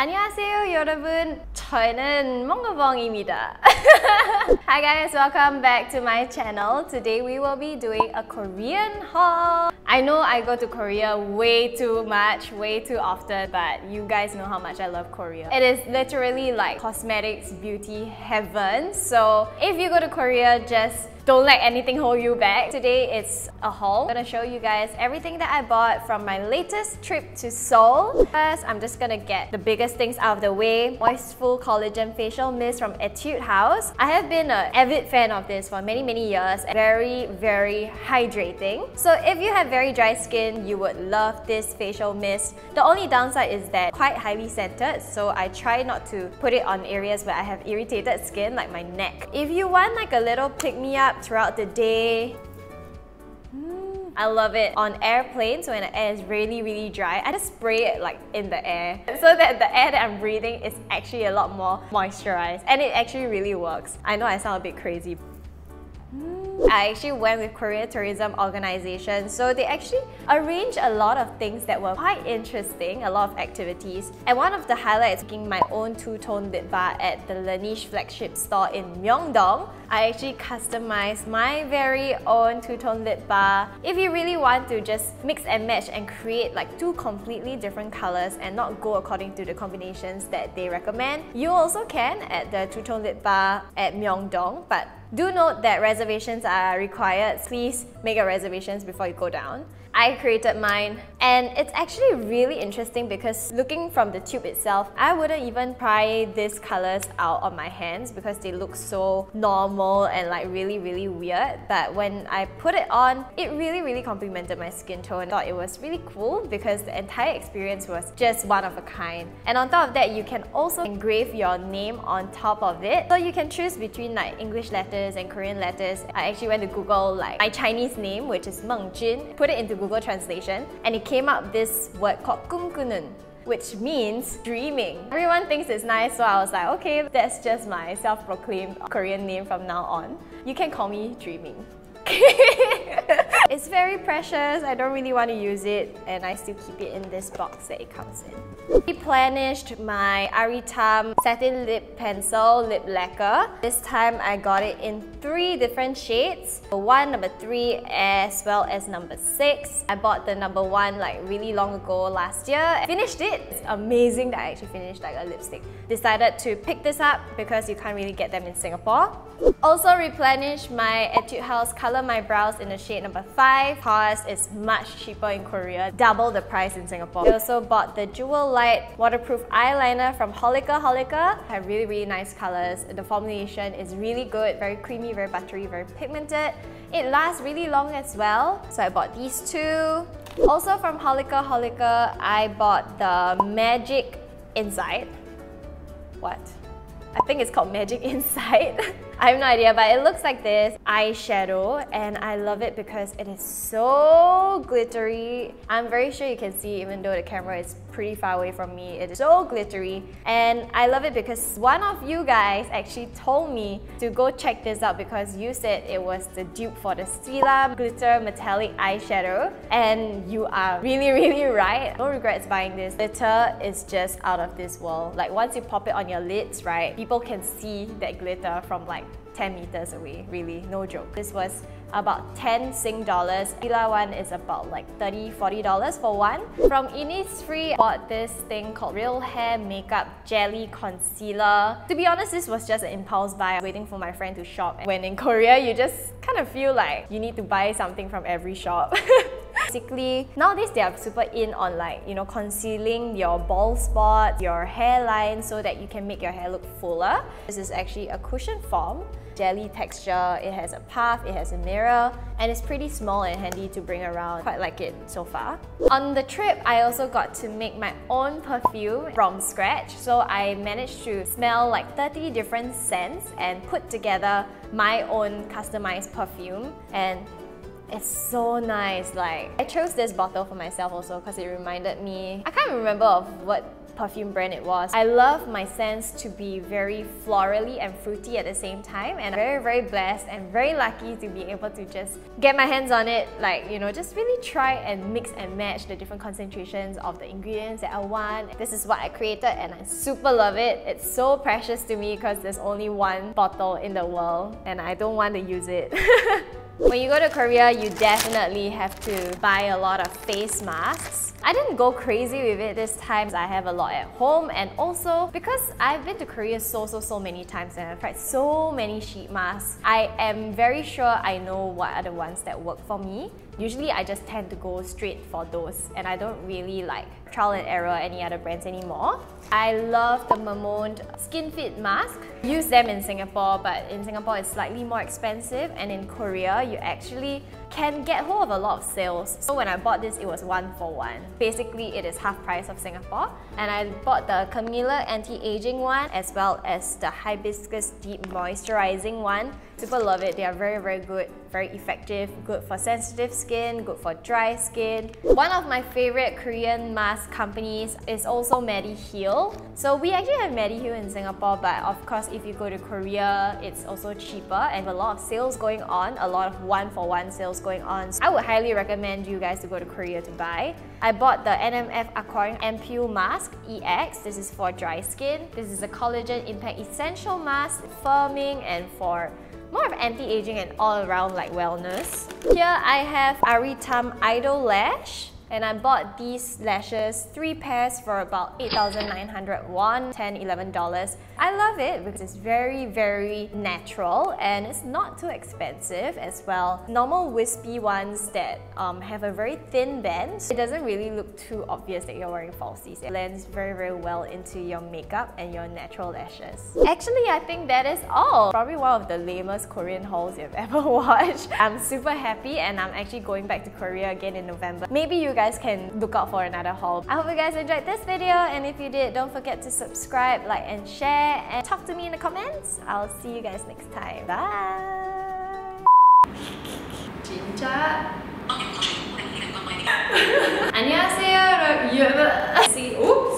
안녕하세요 여러분 저는 멍거벙입니다 Hi guys welcome back to my channel Today we will be doing a Korean haul I know I go to Korea way too much way too often but you guys know how much I love Korea It is literally like cosmetics beauty heaven so if you go to Korea just don't let anything hold you back. Today it's a haul. I'm gonna show you guys everything that I bought from my latest trip to Seoul. First, I'm just gonna get the biggest things out of the way. Moistfull Collagen Facial Mist from Etude House. I have been an avid fan of this for many, many years. Very, very hydrating. So if you have very dry skin, you would love this facial mist. The only downside is that quite highly scented, so I try not to put it on areas where I have irritated skin, like my neck. If you want like a little pick-me-up up throughout the day. I love it on airplanes when the air is really really dry. I just spray it like in the air so that the air that I'm breathing is actually a lot more moisturized and it actually really works. I know I sound a bit crazy. I actually went with Korea Tourism Organization. So they actually arranged a lot of things that were quite interesting, a lot of activities. And one of the highlights making my own two-tone lip bar at the Laneige flagship store in Myeongdong. I actually customized my very own two-tone lip bar. If you really want to just mix and match and create like two completely different colors and not go according to the combinations that they recommend, you also can at the two-tone lip bar at Myeongdong. But do note that reservations are required. Please make your reservations before you go down. I created mine and it's actually really interesting because looking from the tube itself, I wouldn't even try these colors out on my hands because they look so normal and like really really weird but when I put it on, it really really complemented my skin tone. I thought it was really cool because the entire experience was just one of a kind. And on top of that, you can also engrave your name on top of it. So you can choose between like English letters and Korean letters. I actually went to Google like my Chinese name which is Meng Jun, put it into Google Translation and it came up this word called 꿈꾸는 which means dreaming. Everyone thinks it's nice, so I was like, okay, that's just my self-proclaimed Korean name from now on. You can call me Dreaming. it's very precious, I don't really want to use it and I still keep it in this box that it comes in. Replenished my Aritaum Satin Lip Pencil Lip Lacquer. This time I got it in three different shades. Number one, number three, as well as number six. I bought the number one like really long ago last year. Finished it. It's amazing that I actually finished like a lipstick. Decided to pick this up because you can't really get them in Singapore. Also replenished my Etude House Color My Brows in the shade number 5 because is much cheaper in Korea, double the price in Singapore. I also bought the Jewel Light Waterproof Eyeliner from Holika Holika. Have really really nice colors. The formulation is really good, very creamy, very buttery, very pigmented. It lasts really long as well. So I bought these two. Also from Holika Holika, I bought the Magic Inside. What? I think it's called Magic Inside. I have no idea, but it looks like this eyeshadow and I love it because it is so glittery. I'm very sure you can see even though the camera is pretty far away from me. It is so glittery and I love it because one of you guys actually told me to go check this out because you said it was the dupe for the Stila Glitter Metallic Eyeshadow and you are really really right. No regrets buying this. Glitter is just out of this world. Like once you pop it on your lids, right, people can see that glitter from like 10 meters away, really, no joke. This was about 10 Sing dollars. Stila one is about like 30 $40 for one. From Innisfree, bought this thing called Real Hair Makeup Jelly Concealer. To be honest, this was just an impulse buy, waiting for my friend to shop. When in Korea, you just kind of feel like you need to buy something from every shop. Basically, nowadays they are super in on like, you know, concealing your bald spots, your hairline so that you can make your hair look fuller. This is actually a cushion form jelly texture, it has a puff, it has a mirror, and it's pretty small and handy to bring around. Quite like it so far. On the trip, I also got to make my own perfume from scratch. So I managed to smell like 30 different scents and put together my own customized perfume. And it's so nice. Like I chose this bottle for myself also because it reminded me. I can't remember of what perfume brand it was. I love my scents to be very florally and fruity at the same time and I'm very very blessed and very lucky to be able to just get my hands on it like you know just really try and mix and match the different concentrations of the ingredients that I want. This is what I created and I super love it. It's so precious to me because there's only one bottle in the world and I don't want to use it. When you go to Korea, you definitely have to buy a lot of face masks. I didn't go crazy with it this time. I have a lot at home and also because I've been to Korea so so so many times and I've tried so many sheet masks, I am very sure I know what are the ones that work for me. Usually I just tend to go straight for those and I don't really like trial and error any other brands anymore. I love the Mamonde Skin Fit mask. Use them in Singapore but in Singapore it's slightly more expensive and in Korea you actually can get hold of a lot of sales. So when I bought this, it was one for one. Basically, it is half price of Singapore. And I bought the Camellia Anti-Aging one as well as the Hibiscus Deep Moisturizing one. Super love it. They are very, very good, very effective, good for sensitive skin, good for dry skin. One of my favorite Korean mask companies is also Mediheal. So we actually have Mediheal in Singapore, but of course, if you go to Korea, it's also cheaper and a lot of sales going on, a lot of one-for-one -one sales going on. So I would highly recommend you guys to go to Korea to buy. I bought the NMF Aquaring Ampoule Mask EX. This is for dry skin. This is a Collagen Impact Essential Mask, firming and for more of anti-aging and all around like wellness. Here I have Aritaum Idol Lash and I bought these lashes, three pairs for about 8,900 won, 10 $11. I love it because it's very, very natural and it's not too expensive as well. Normal wispy ones that um, have a very thin band, it doesn't really look too obvious that you're wearing falsies. It blends very, very well into your makeup and your natural lashes. Actually, I think that is all. Probably one of the lamest Korean hauls you've ever watched. I'm super happy and I'm actually going back to Korea again in November. Maybe you guys guys can look out for another haul. I hope you guys enjoyed this video and if you did, don't forget to subscribe, like and share there and talk to me in the comments. I'll see you guys next time. Bye! 진짜 안녕하세요 여러분.